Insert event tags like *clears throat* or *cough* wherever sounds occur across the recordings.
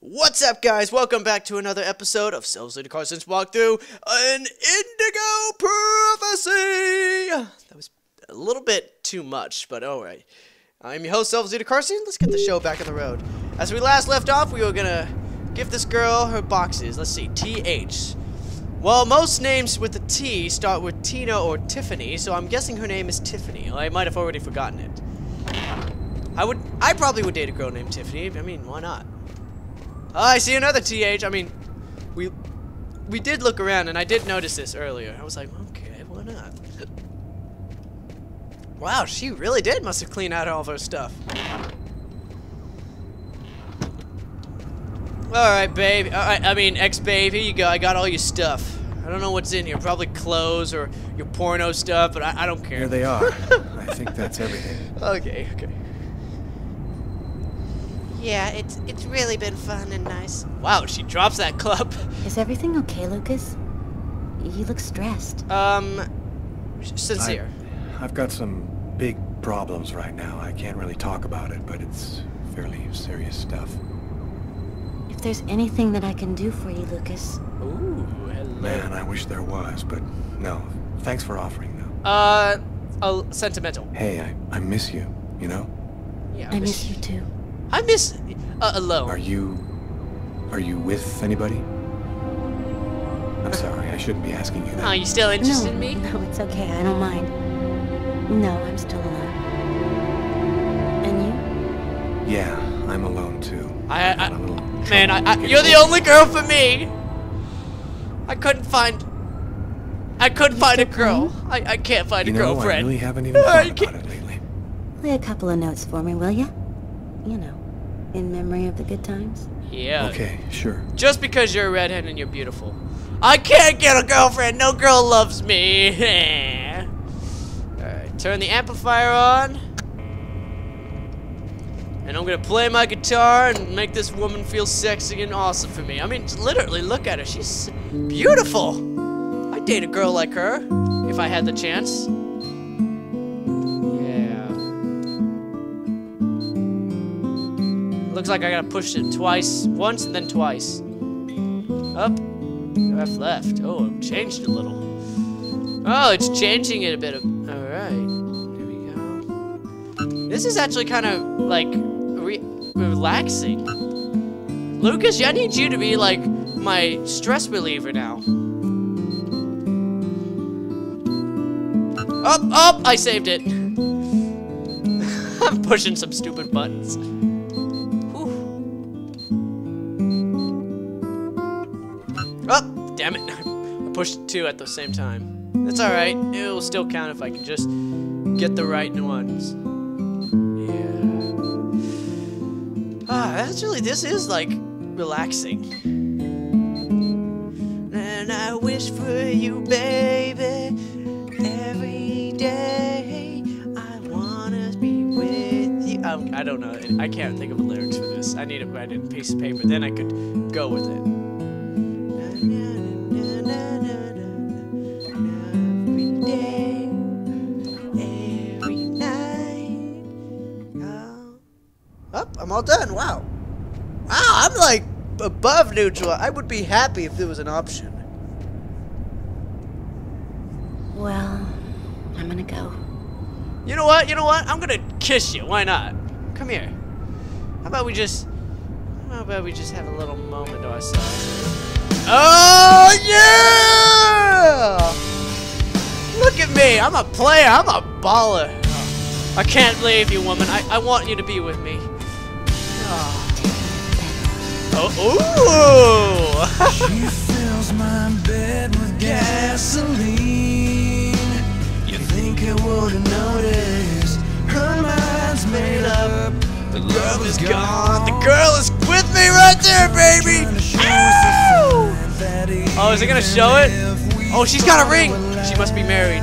What's up, guys? Welcome back to another episode of SelvsLeaderCarson's Walkthrough an Indigo Prophecy. That was a little bit too much, but alright. I'm your host, SelvsLeaderCarson. Let's get the show back on the road. As we last left off, we were gonna give this girl her boxes. Let's see, TH. Well, most names with a T start with Tina or Tiffany, so I'm guessing her name is Tiffany. I might have already forgotten it. I would, I probably would date a girl named Tiffany. I mean, why not? Oh, I see another TH. I mean, we we did look around, and I did notice this earlier. I was like, okay, why not? Wow, she really did must have cleaned out all of her stuff. Alright, babe. Alright, I mean, ex-babe, here you go. I got all your stuff. I don't know what's in here. Probably clothes or your porno stuff, but I, I don't care. Here they are. *laughs* I think that's everything. Okay, okay. Yeah, it's it's really been fun and nice. Wow, she drops that club. Is everything okay, Lucas? You look stressed. Um, sincere. I, I've got some big problems right now. I can't really talk about it, but it's fairly serious stuff. If there's anything that I can do for you, Lucas. Ooh, hello. Man, I wish there was, but no. Thanks for offering, though. Uh, uh, sentimental. Hey, I, I miss you, you know? Yeah, I miss you too. I miss uh, alone. Are you... Are you with anybody? I'm sorry, I shouldn't be asking you that. Are you still interested no, in me? no, it's okay. I don't mind. No, I'm still alone. And you? Yeah, I'm alone, too. I, I, Got a little man, I, I, you're the over- only girl for me. I couldn't find. I couldn't find a girl. I, I can't find You a know, I really haven't even *laughs* I thought about can't- it lately. Play a couple of notes for me, will you? You know, in memory of the good times. Yeah. Okay, sure. Just because you're a redhead and you're beautiful. I can't get a girlfriend. No girl loves me. *laughs* Alright, turn the amplifier on. And I'm gonna play my guitar and make this woman feel sexy and awesome for me. I mean, literally, look at her. She's beautiful. I'd date a girl like her if I had the chance. Looks like I gotta push it twice, once and then twice. Up, left, left. Oh, it changed a little. Oh, it's changing it a bit. Of, all right, there we go. This is actually kind of like re relaxing. Lucas, I need you to be like my stress reliever now. Up, up! I saved it. *laughs* I'm pushing some stupid buttons. Oh, damn it. *laughs* I pushed two at the same time. That's alright. It'll still count if I can just get the right ones. Yeah. Ah, actually, this is like relaxing. And I wish for you, baby, every day. I wanna be with you. Um, I don't know. I can't think of the lyrics for this. I need write it in a piece of paper. Then I could go with it. I'm all done. Wow. Wow, I'm like above neutral. I would be happy if there was an option. Well, I'm gonna go. You know what? You know what? I'm gonna kiss you. Why not? Come here. How about we just? How about we just have a little moment to ourselves? Oh yeah! Look at me. I'm a player. I'm a baller. I can't leave you, woman. I, I want you to be with me. Oh, oh ooh! She fills my bed with gasoline. You think I wouldn't notice? Her mind's made up. The love is gone. the girl is with me right there, baby. Oh, is it gonna show it? Oh, she's got a ring. She must be married.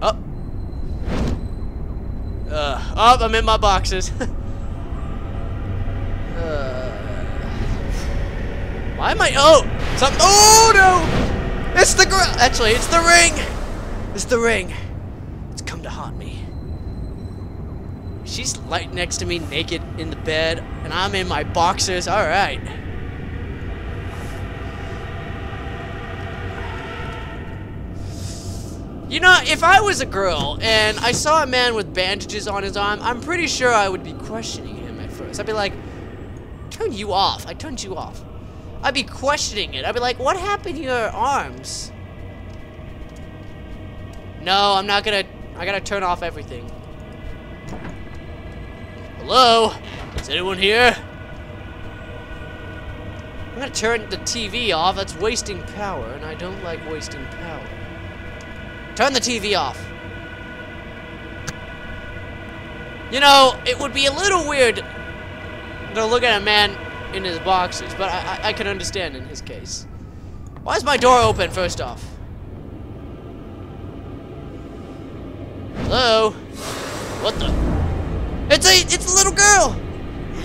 Oh. Uh, oh, I'm in my boxes. *laughs* why am I? Oh, some. Oh no! It's the girl. Actually, it's the ring. It's the ring. It's come to haunt me. She's right next to me, naked in the bed, and I'm in my boxers. All right. You know, if I was a girl and I saw a man with bandages on his arm, I'm pretty sure I would be questioning him at first. I'd be like, turn you off. I turned you off. I'd be questioning it. I'd be like, what happened to your arms? No, I'm not gonna. I gotta turn off everything. Hello? Is anyone here? I'm gonna turn the TV off. That's wasting power, and I don't like wasting power. Turn the TV off. You know, it would be a little weird to look at a man in his boxes, but I, I, I can understand in his case. Why is my door open, first off? Hello? What the? It's a, it's a little girl!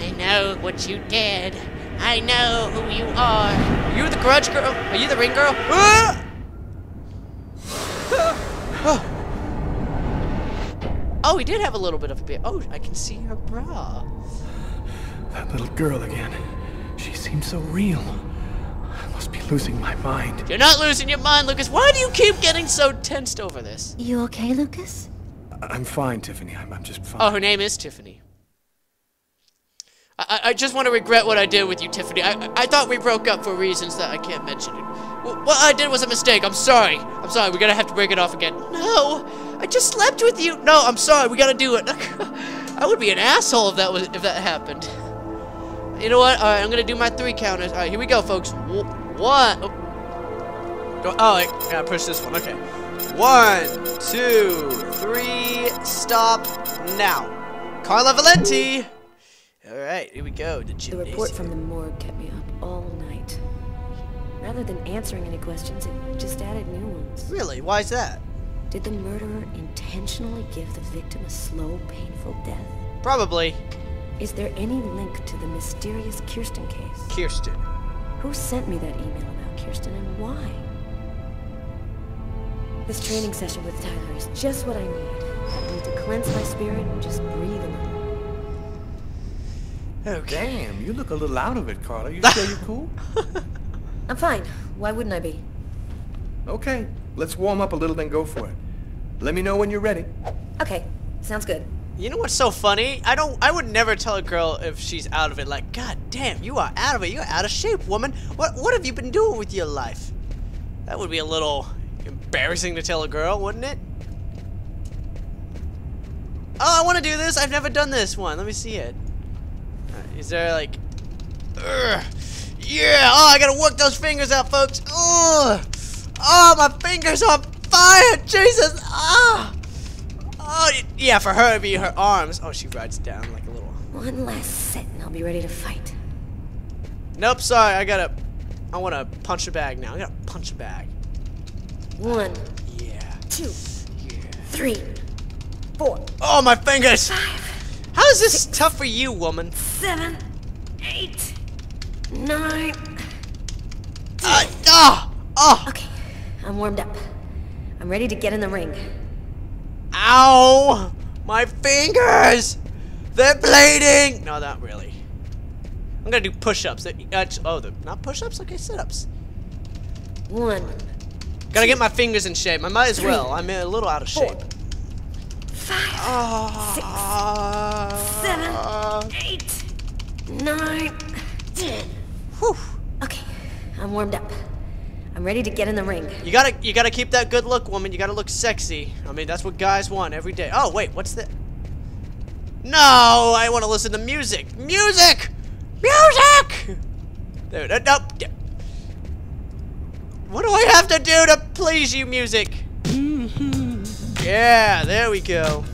I know what you did. I know who you are. Are you the grudge girl? Are you the ring girl? *gasps* Ah! *gasps* Oh, we did have a little bit of a bit. Oh, I can see her bra. That little girl again. She seems so real. I must be losing my mind. You're not losing your mind, Lucas. Why do you keep getting so tensed over this? You okay, Lucas? I'm fine, Tiffany. I'm, I'm just fine. Oh, her name is Tiffany. I, I- I just want to regret what I did with you, Tiffany. I, I- I thought we broke up for reasons that I can't mention it. What I did was a mistake. I'm sorry. I'm sorry. We're gonna have to break it off again. No, I just slept with you. No, I'm sorry. We gotta do it. *laughs* I would be an asshole if that was if that happened. You know what? All right, I'm gonna do my three counters. All right, here we go, folks. One. Oh, oh I gotta push this one. Okay. One, two, three. Stop now. Carla Valenti. All right, here we go. The, The report from the morgue kept me up all night. Rather than answering any questions, it just added new ones. Really? Why is that? Did the murderer intentionally give the victim a slow, painful death? Probably Is there any link to the mysterious Kirsten case? Kirsten. Who sent me that email about Kirsten and why? This training session with Tyler is just what I need. I need to cleanse my spirit and just breathe a little. Oh, Damn, you look a little out of it, Carla. You *laughs* sure you're cool? I'm fine. Why wouldn't I be? Okay, let's warm up a little, then go for it. Let me know when you're ready. Okay, sounds good. You know what's so funny? I don't. I would never tell a girl if she's out of it. Like, God damn, you are out of it. You're out of shape, woman. What What have you been doing with your life? That would be a little embarrassing to tell a girl, wouldn't it? Oh, I want to do this. I've never done this one. Let me see it. Uh, Is there like? Ugh. Yeah. Oh, I gotta work those fingers out, folks. Ugh. Oh, my fingers are on fire. Jesus. Ah. Oh, yeah, for her it'd be her arms. Oh, she rides down like a little. One last set and I'll be ready to fight. Nope, sorry, I gotta. I wanna punch a bag now. I gotta punch a bag. One, Yeah. two, Yeah. three, four, Oh, my fingers! five, How is this tough for you, woman? Seven. seven, eight, nine. Uh, ah! Oh! Okay, I'm warmed up. I'm ready to get in the ring. Ow! My fingers! They're bleeding! No, not really. I'm gonna do push ups. Uh, oh, the, not push ups? Okay, sit ups. One, Gotta get my fingers in shape. I might as well. I'm a little out of Four. shape. five, Ah. seven, eight, nine, ten. Whew. Okay, I'm warmed up. I'm ready to get in the ring. You gotta, you gotta keep that good look, woman. You gotta look sexy. I mean, that's what guys want every day. Oh, wait, what's that? No, I want to listen to music. Music, music. There, no, no. d- What do I have to do to please you, music? Mm-hmm. Yeah, there we go.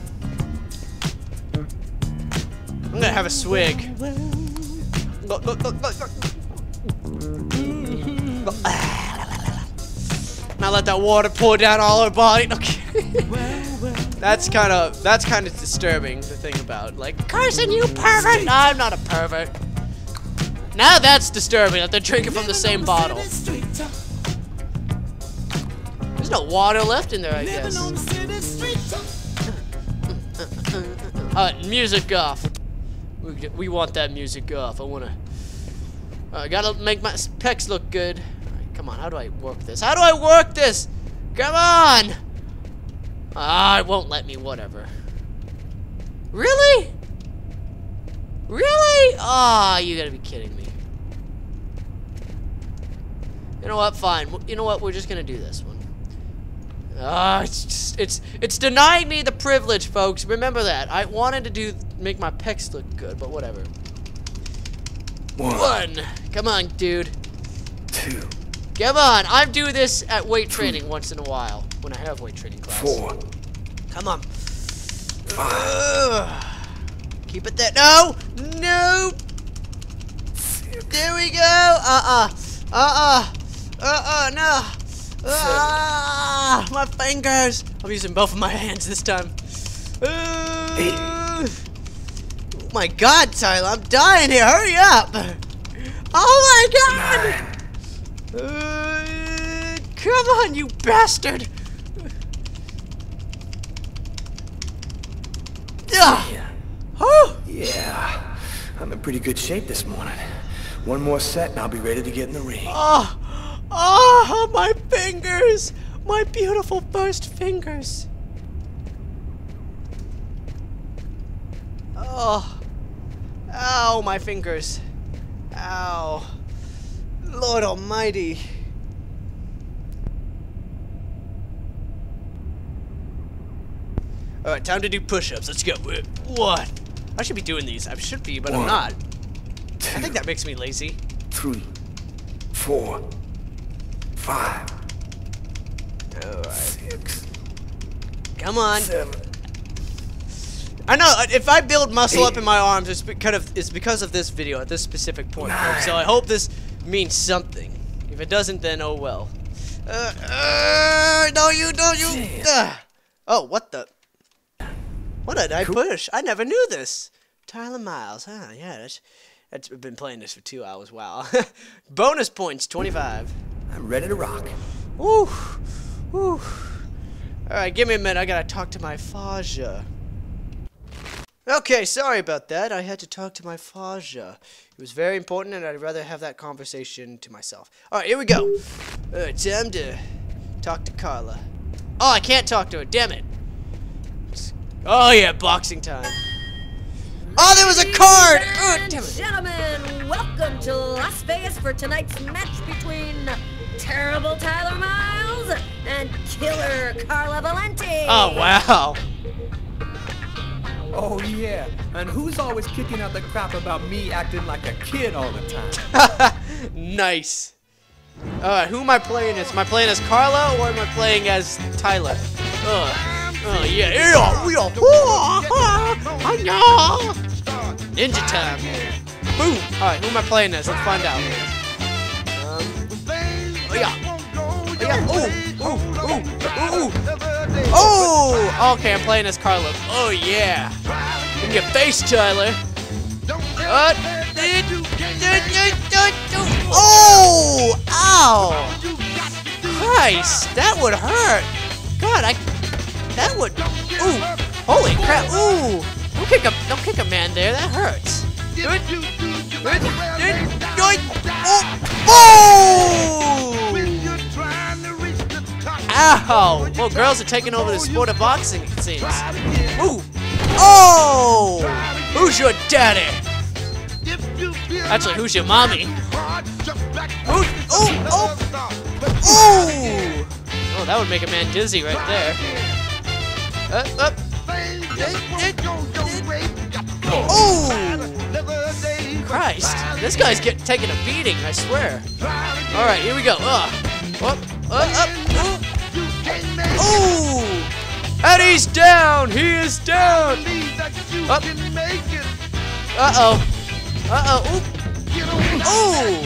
I'm gonna have a swig. Look, look, look, look, look. Now let that water pour down all her body. *laughs* Okay. that's kind of that's kind of disturbing to think about. Like, Carson, you pervert. No, I'm not a pervert. Now that's disturbing that they're drinking from the same bottle. There's no water left in there, I guess. Uh, music off. We, we want that music off. I wanna. I gotta make my pecs look good. Come on, how do I work this? How do I work this? Come on! Ah, it won't let me, whatever. Really? Really? Ah, you gotta be kidding me. You know what? Fine. You know what? We're just gonna do this one. Ah, it's just, it's it's denying me the privilege, folks. Remember that. I wanted to do make my pecs look good, but whatever. One, One. Come on, dude. two, Come on. I do this at weight training once in a while when I have weight training class. four, Come on. Ugh. Keep it there. No! No! There we go! Uh-uh. Uh-uh. Uh-uh, no! Ah, my fingers! I'm using both of my hands this time. Uh, oh my god, Tyler, I'm dying here. Hurry up! Oh my god! Uh, come on, you bastard! Yeah. Oh, Yeah, I'm in pretty good shape this morning. One more set and I'll be ready to get in the ring. oh, oh, my fingers! My beautiful first fingers. Oh, ow, my fingers. Ow. Lord Almighty. All right, time to do push-ups. Let's go. What? I should be doing these. I should be, but I'm One. not. I think that makes me lazy. Three, four, five, six, Come on. seven. I know uh, if I build muscle up in my arms, it's because of it's because of this video at this specific point. folks. So I hope this means something. If it doesn't, then oh well. Uh, uh, no, you don't. You. Uh. Oh, what the? What did I push? I never knew this. Tyler Miles, huh? Yeah, that's. that's I've been playing this for two hours. Wow. *laughs* Bonus points, twenty-five. I'm ready to rock. Woo, woo. All right, give me a minute. I gotta talk to my Faja. Okay, sorry about that. I had to talk to my Faja. It was very important, and I'd rather have that conversation to myself. All right, here we go. Uh, time to talk to Carla. Oh, I can't talk to her. Damn it. Oh yeah, boxing time. Oh, there was a card. Oh, damn it. gentlemen, welcome to Las Vegas for tonight's match between terrible Tyler Miles and killer Carla Valenti. Oh wow. Oh yeah, and who's always kicking out the crap about me acting like a kid all the time? *laughs* nice. Alright, who am I playing as? Am I playing as Carla or am I playing as Tyler? Ugh. Oh, yeah. Yeah, we are. Ninja time. Boom. Alright, who am I playing as? Let's find out. Um, oh, yeah. Oh, yeah. Ooh, ooh, ooh, ooh. Oh! Okay, I'm playing as Carla. Oh, yeah. In your face, Tyler. Oh! Ow! Christ, that would hurt. God, I. That would. Ooh! Holy crap! Ooh! Don't kick a. Don't kick a man there. That hurts. Oh! oh. Ow! Well, girls are taking over the sport of boxing. It seems. Ooh! Oh! Who's your daddy? Actually, who's your mommy? Who? Oh! Oh! Oh! Oh, that would make a man dizzy right there. Uh, uh. Up, up. Oh! Christ, this guy's getting taking a beating. I swear. All right, here we go. Ugh. Up, up, up. Oh! Oh! And he's down. He is down. Up. Uh oh. Uh oh. Oh!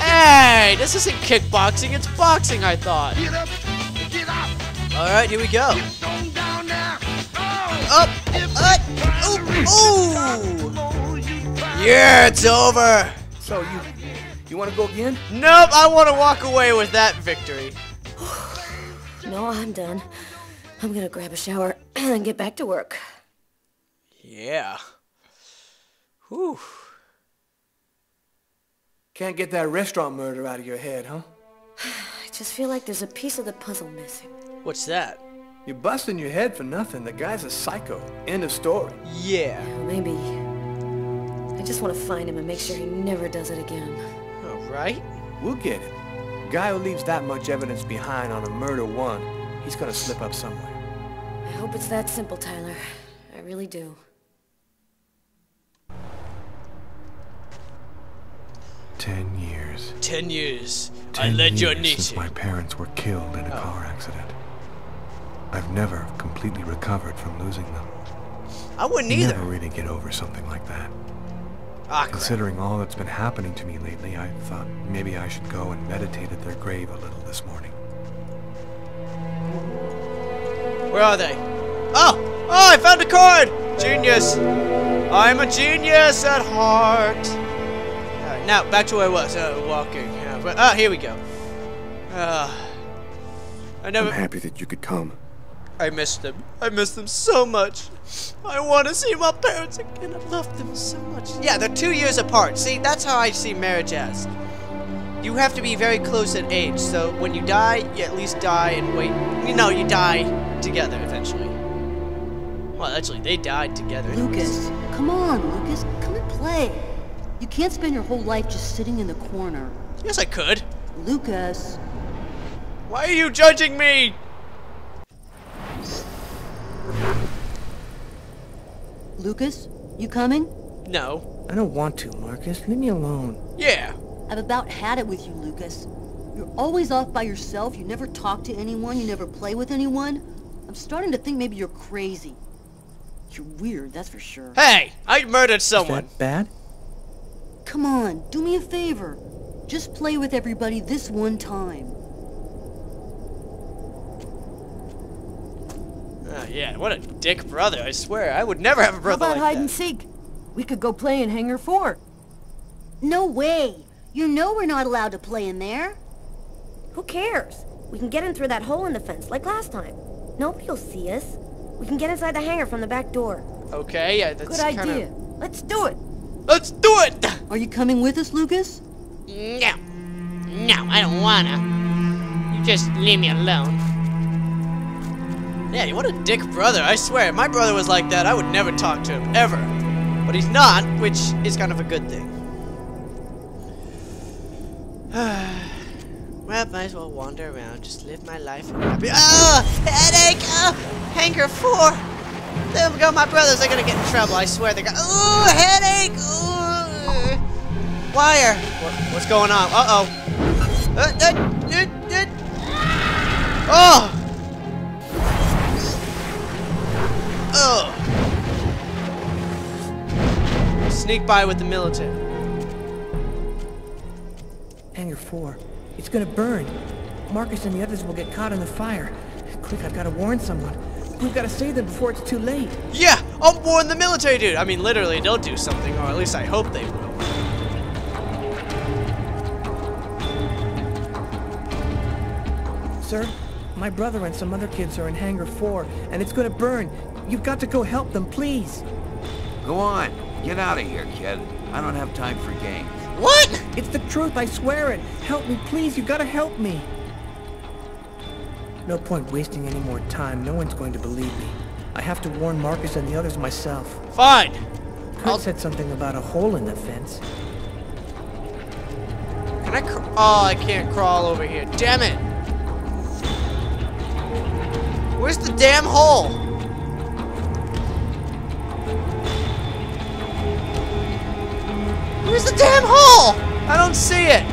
Hey, this isn't kickboxing, it's boxing, I thought. Alright, here we go. Up, up, oh, oh! Yeah, it's over. So you, you want to go again? Nope, I want to walk away with that victory. No, I'm done. I'm gonna grab a shower *clears throat* and get back to work. Yeah. Whew. Can't get that restaurant murder out of your head, huh? *sighs* I just feel like there's a piece of the puzzle missing. What's that? You're busting your head for nothing. The guy's a psycho. End of story. Yeah. Maybe. I just want to find him and make sure he never does it again. All right. We'll get him. Guy who leaves that much evidence behind on a murder one, he's gonna slip up somewhere. I hope it's that simple, Tyler. I really do. Ten years. Ten years. I Ten led years your since my parents were killed in a oh. car accident. I've never completely recovered from losing them. I wouldn't You either. never really get over something like that. Ah. Considering all that's been happening to me lately, I thought maybe I should go and meditate at their grave a little this morning. Where are they? Oh! Oh, I found a card! Genius! I'm a genius at heart! Alright, now, back to where I was. Uh, walking. Yeah, but, ah, here we go. Uh, I I'm happy that you could come. I miss them. I miss them so much. I want to see my parents again. I love them so much. Yeah, they're two years apart. See, that's how I see marriage as. You have to be very close in age, so when you die, you at least die and wait. You know, you die together eventually. Well, actually, they died together. Lucas, come on, Lucas, come and play. You can't spend your whole life just sitting in the corner. Yes, I could. Lucas, Why are you judging me? Lucas, you coming? No. I don't want to, Marcus. Leave me alone. Yeah. I've about had it with you, Lucas. You're always off by yourself, you never talk to anyone, you never play with anyone. I'm starting to think maybe you're crazy. You're weird, that's for sure. Hey, I murdered someone. That bad? Come on, do me a favor. Just play with everybody this one time. Ah, yeah, what a dick brother. I swear, I would never have a brother How brother about like hide that. and seek? We could go play in Hangar 4. No way! You know we're not allowed to play in there. Who cares? We can get in through that hole in the fence, like last time. Nobody will see us. We can get inside the hangar from the back door. Okay, yeah, that's Good kinda... idea. Let's do it. Let's do it! Are you coming with us, Lucas? No. No, I don't wanna. You just leave me alone. Yeah, what a dick brother. I swear, if my brother was like that, I would never talk to him, ever. But he's not, which is kind of a good thing. *sighs* well, might as well wander around, just live my life happy. Oh, headache! Oh, hangar four! There we go, my brothers are gonna get in trouble, I swear they're gonna. Ooh, headache! Ooh. Wire! What, what's going on? Uh oh. Uh, uh, uh, uh. Oh! Oh! Sneak by with the military. Hangar 4. It's gonna burn. Marcus and the others will get caught in the fire. Quick, I've gotta warn someone. We've gotta save them before it's too late. Yeah! I'll warn the military, dude! I mean, literally, they'll do something, or at least I hope they will. Sir, my brother and some other kids are in Hangar 4, and it's gonna burn. You've got to go help them, please. Go on. Get out of here, kid. I don't have time for games. What? It's the truth, I swear it. Help me, please. You gotta help me. No point wasting any more time. No one's going to believe me. I have to warn Marcus and the others myself. Fine! Kurt said something about a hole in the fence. Can I cr- Oh, I can't crawl over here. Damn it! Where's the damn hole? Where's the damn hole? I don't see it.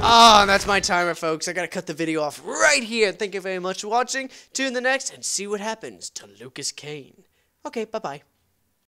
Ah, that's my timer, folks. I gotta cut the video off right here. Thank you very much for watching. Tune in the next and see what happens to Lucas Kane. Okay, bye-bye.